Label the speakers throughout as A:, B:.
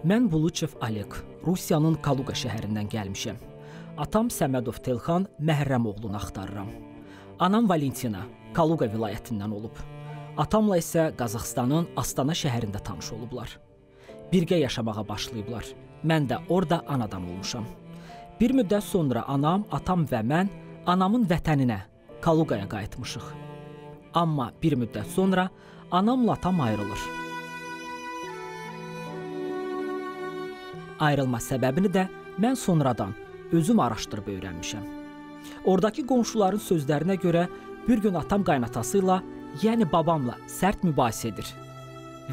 A: Mən Buluçev Oleg, Rusiyanın Kaluqa şəhərindən gəlmişəm. Atam Səmədov Telxan Məhrəm oğlunu axtarıram. Anam Valentina Kaluqa vilayətindən olub. Atamla isə Qazaxstanın Astana şəhərində tanış olublar. Birgə yaşamağa başlayıblar. Mən də orada anadan olmuşam. Bir müddət sonra anam, atam və mən anamın vətəninə, Kaluqaya qayıtmışıq. Amma bir müddət sonra anamla atam ayrılır. Ayrılma səbəbini də mən sonradan özüm araşdırıb öyrənmişəm. Oradakı qonşuların sözlərinə görə bir gün atam qaynatası ilə, yəni babamla sərt mübahisə edir.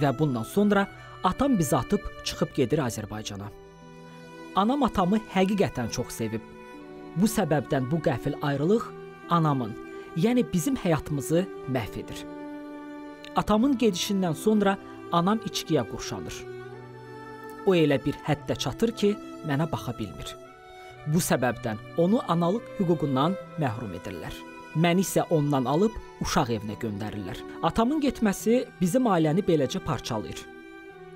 A: Və bundan sonra atam bizi atıb çıxıb gedir Azərbaycana. Anam atamı həqiqətən çox sevib. Bu səbəbdən bu qəfil ayrılıq anamın, yəni bizim həyatımızı məhv edir. Atamın gedişindən sonra anam içkiyə qurşanır. O elə bir həddə çatır ki, mənə baxa bilmir. Bu səbəbdən onu analıq hüququndan məhrum edirlər. Məni isə ondan alıb uşaq evinə göndərirlər. Atamın getməsi bizim ailəni beləcə parçalayır.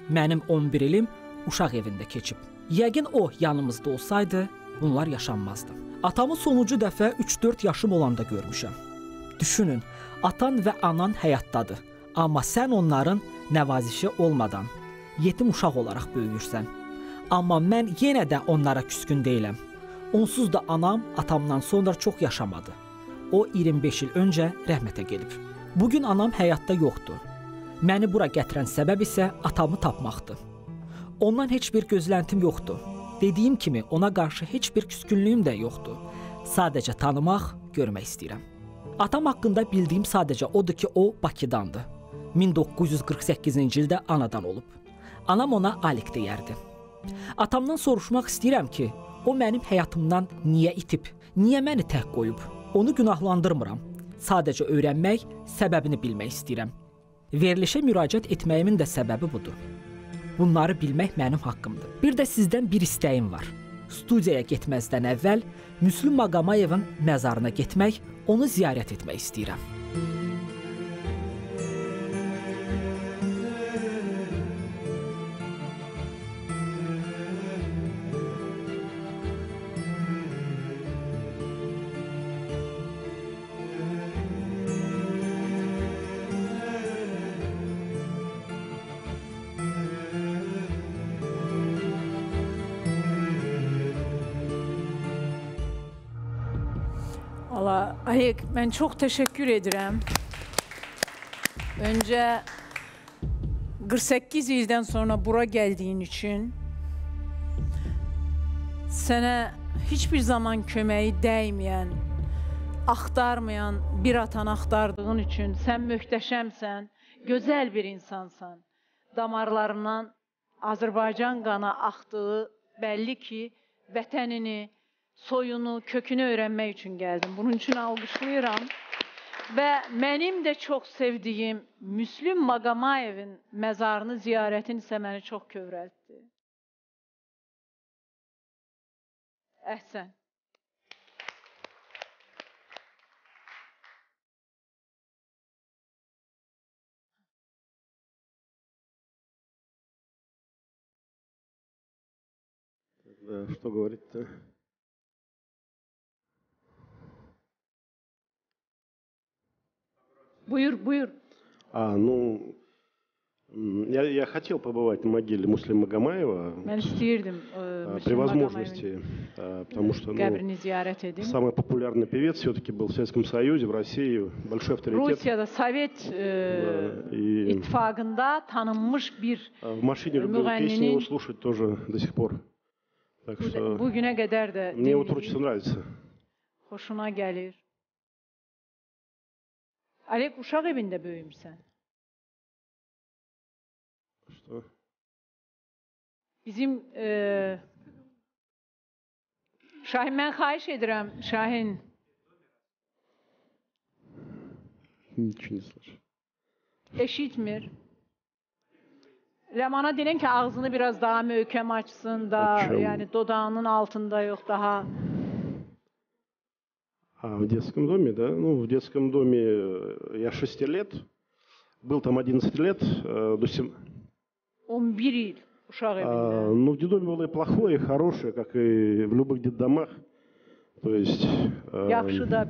A: Mənim 11 ilim uşaq evində keçib. Yəqin o yanımızda olsaydı, bunlar yaşanmazdı. Atamı sonuncu dəfə 3-4 yaşım olanda görmüşəm. Düşünün, atan və anan həyatdadır, amma sən onların nəvazişi olmadan yetim uşaq olaraq böyüyürsən. Amma mən yenə də onlara küskün deyiləm. Onsuz da anam atamdan sonra çox yaşamadı. O 25 il öncə rəhmətə gedib. Bu gün anam həyatda yoxdur. Məni bura gətirən səbəb isə atamı tapmaqdır. Ondan heç bir gözləntim yoxdur. Dediyim kimi ona qarşı heç bir küskünlüyüm də yoxdur. Sadəcə tanımaq, görmək istəyirəm. Atam haqqında bildiyim sadəcə odur ki, o Bakıdandır. 1948-ci ildə anadan olub. Anam ona Alik deyərdi. Atamdan soruşmaq istəyirəm ki, o mənim həyatımdan niyə itib? Niyə məni tək qoyub? Onu günahlandırmıram. Sadəcə öyrənmək, səbəbini bilmək istəyirəm. Verilişə müraciət etməyimin də səbəbi budur. Bunları bilmək mənim haqqımdır. Bir də sizdən bir istəyim var. Studiyaya getməzdən əvvəl Müslüm Maqamayevin məzarına getmək, onu ziyarət etmək istəyirəm.
B: Valla Alek ben çok teşekkür ederim. Önce 48 ildən sonra bura gəldiyin üçün sənə heç bir zaman köməyi dəyməyən, axtarmayan bir atan axtardığın üçün sən möhtəşəmsən, gözəl bir insansan. Damarlarından Azərbaycan qanı axdığı bəlli ki, vətənini, soyunu, kökünü öyrənmək üçün gəldim. Bunun üçün alqışlayıram. Və mənim də çox sevdiyim Müslüm Maqamayevin məzarını ziyarətin isə məni çox kövrəltdi. Əhsən.
C: Да, что говорить-то?
B: Buyur, buyur.
C: А, ну, я, я хотел побывать на могиле Муслима
B: istəyirdim ə,
C: а, при возможности, а, потому что ну, самый популярный певец все-таки был в Советском Союзе, в России, большой авторитет.
B: Rusiyada Sovet ə,
C: Да, и
B: ittifaqında tanınmış bir
C: в машине
B: Müğənninin-
C: песни его слушать тоже до сих пор. Так что мне его творчество нравится.
B: xoşuna gəlir. Alek uşaq evində böyümüsən.
C: Что?
B: Bizim ə, Şahin mən xahiş edirəm, Şahin
C: Ничего не слышу.
B: eşitmir. Ləmana deyən ki, ağzını biraz daha möhkəm açsın da,
C: Açım.
B: yəni dodağının altında yox, daha
C: А В детском доме, да? Ну, в детском доме э, я 6 лет, был там 11 лет, э, до 7...
B: 11 il uşaq
C: А, ну, в детдоме было и плохое, и хорошее, как и в любых детдомах. То есть... э,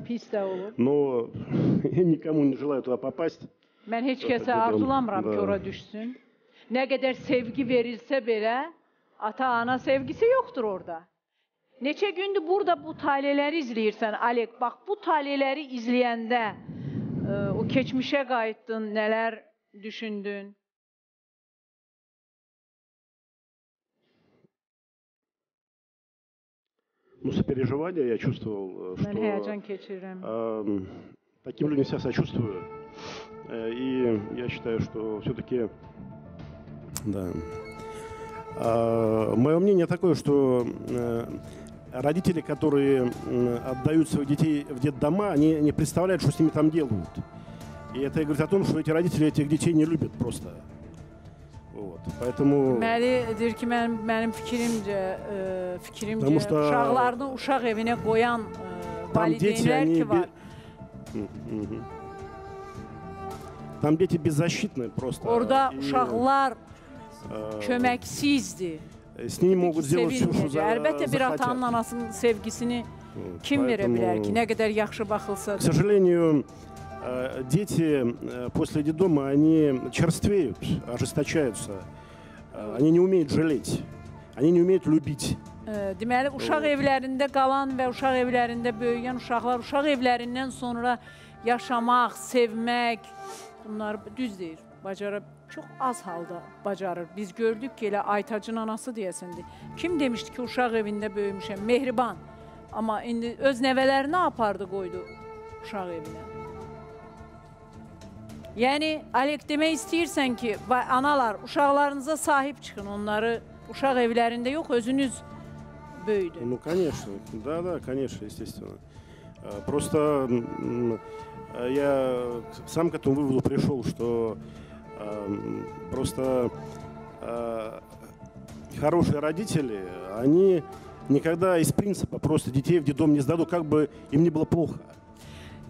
B: pis də olur.
C: Но я никому не желаю туда попасть. Yox,
B: kəsə
C: dedim,
B: arzulamıram ki, ora düşsün. Nə qədər sevgi verilsə belə, ata-ana sevgisi yoxdur orada. Neçə gündür burada bu taleləri izləyirsən, Alek. Bax, bu taleləri izləyəndə ə, o keçmişə qayıtdın, nələr düşündün?
C: Ну, сопереживание я чувствовал, э,
B: Mən həyəcan
C: что
B: keçirirəm.
C: эм, таким людям я сочувствую. Э, И я считаю, что все-таки... Да. Мое мнение такое, что э, родители, которые отдают своих детей в детдома, они не представляют, что с ними там делают. И это говорит о том, что эти родители этих детей не любят просто. Вот. Поэтому...
B: Deməli, deyir ki, mənim mənim fikrimcə, fikrimcə
C: Потому что-
B: uşaqlarını uşaq evinə qoyan
C: Там дети,
B: valideynlər ki var.
C: Там дети беззащитны просто.
B: Orada
C: И,
B: uşaqlar
C: э,
B: köməksizdir.
C: С ними могут сделать все, что
B: Sevilməyəcək.
C: за,
B: Əlbəttə bir
C: захотят.
B: atanın anasının sevgisini
C: Вот.
B: kim verə bilər ki,
C: Поэтому,
B: nə qədər yaxşı baxılsa
C: К
B: da.
C: сожалению, э, дети э, после детдома, они черствеют, ожесточаются. Э, Они не умеют жалеть. Они не умеют любить.
B: Ə, Deməli, uşaq evlərində qalan və uşaq evlərində böyüyən uşaqlar uşaq evlərindən sonra yaşamaq, sevmək, bunlar düz deyir, bacara çox az halda bacarır. Biz gördük ki, elə Aytacın anası deyəsəndir. Kim demişdi ki, uşaq evində böyümüşəm? Mehriban. Amma indi öz nəvələrini apardı, qoydu uşaq evinə. Yəni Alek demək istəyirsən ki, va- analar uşaqlarınıza sahib çıxın, onları uşaq evlərində yox, özünüz böyüdün.
C: Ну, конечно. Да, да, конечно, естественно. Э, Просто м, э, я сам к этому выводу пришел, что эм, просто э, хорошие родители, они никогда из принципа просто детей в детдом не сдадут, как бы им ни было плохо.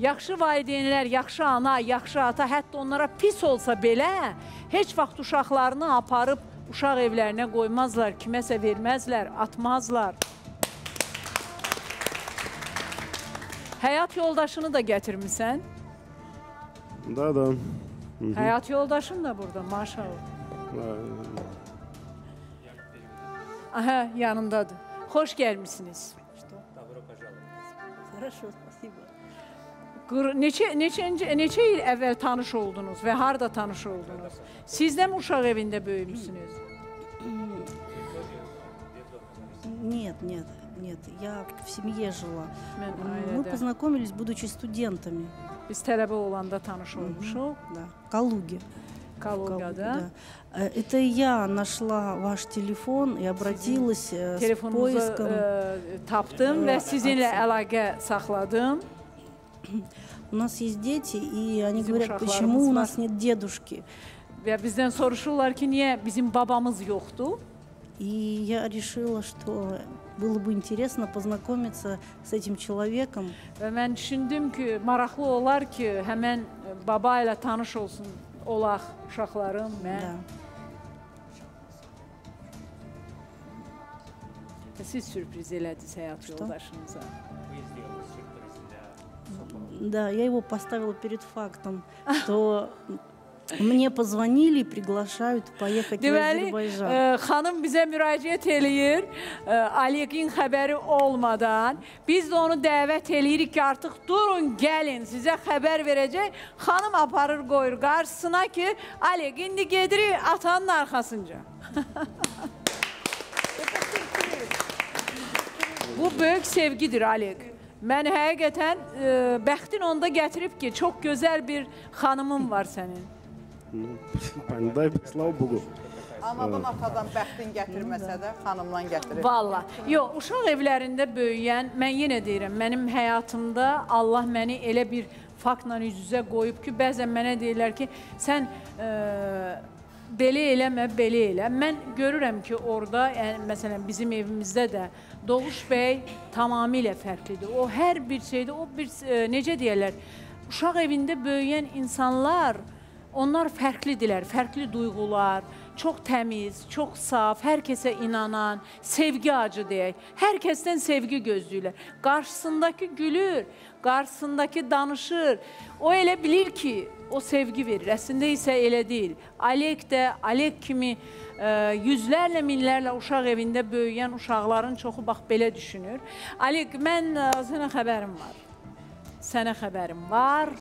B: Yaxşı valideynlər, yaxşı ana, yaxşı ata, hətta onlara pis olsa belə, heç vaxt uşaqlarını aparıb uşaq evlərinə qoymazlar, kiməsə verməzlər, atmazlar. Həyat yoldaşını da gətirmisən.
C: Да, да. Мгм.
B: Həyat yoldaşın da burada, maşallah.
C: Э,
B: Aha, yanındadır. Xoş gəlmisiniz.
D: Хорошо, спасибо.
B: Qır, neçə neçənci neçə il əvvəl tanış oldunuz və harda tanış oldunuz? Siz də mi uşaq evində böyümüsünüz?
D: Нет, нет, нет, я в семье жила.
B: Mən
D: Мы
B: ailədə.
D: познакомились, будучи студентами.
B: Biz tələbə olanda tanış olmuşuq.
D: Да, в Калуге,
B: Kalugada.
D: да. Э, Это я нашла ваш телефон и обратилась э, с поиском.
B: tapdım və sizinlə əlaqə saxladım.
D: У нас есть дети, и они
B: Bizim
D: говорят, почему у нас нет дедушки.
B: Və bizdən soruşurlar ki, niyə bizim babamız yoxdur?
D: И я решила, что было бы интересно познакомиться с этим человеком.
B: Və mən düşündüm ki, maraqlı olar ki, həmən baba ilə tanış olsun olaq uşaqlarım mən.
D: Да.
B: Siz sürpriz elədiniz həyat
D: Что?
B: yoldaşınıza.
D: Да, я его поставила перед фактом, что мне позвонили и приглашают поехать в
B: Deməli,
D: Азербайджан.
B: ə, xanım bizə müraciət eləyir, ə, Aliyeqin xəbəri olmadan. Biz də onu dəvət eləyirik ki, artıq durun, gəlin, sizə xəbər verəcək. Xanım aparır, qoyur qarşısına ki, Aliyeq indi gedirik atanın arxasınca. Bu böyük sevgidir Aliyeq. Mən həqiqətən ə, bəxtin onda gətirib ki, çox gözəl bir xanımın var sənin.
C: Məndə slava Bogu.
E: Anadan, atadan bəxtin gətirməsə də xanımdan gətirir.
B: Valla. Yox, uşaq evlərində böyüyən, mən yenə deyirəm, mənim həyatımda Allah məni elə bir faktla üz-üzə qoyub ki, bəzən mənə deyirlər ki, sən ə, belə eləmə, belə elə. Mən görürəm ki, orada, yəni, məsələn, bizim evimizdə də Doğuş bəy tamamilə fərqlidir. O hər bir şeydə, o bir, e, necə deyərlər, uşaq evində böyüyən insanlar onlar fərqlidirlər, fərqli duyğular, çox təmiz, çox saf, hər kəsə inanan, sevgi acı deyək. Hər kəsdən sevgi gözləyirlər. Qarşısındakı gülür, qarşısındakı danışır. O elə bilir ki, o sevgi verir. Əslində isə elə deyil. Alek də, Alek kimi ə, yüzlərlə, minlərlə uşaq evində böyüyən uşaqların çoxu bax belə düşünür. Alek, mən ə, sənə xəbərim var. Sənə xəbərim var.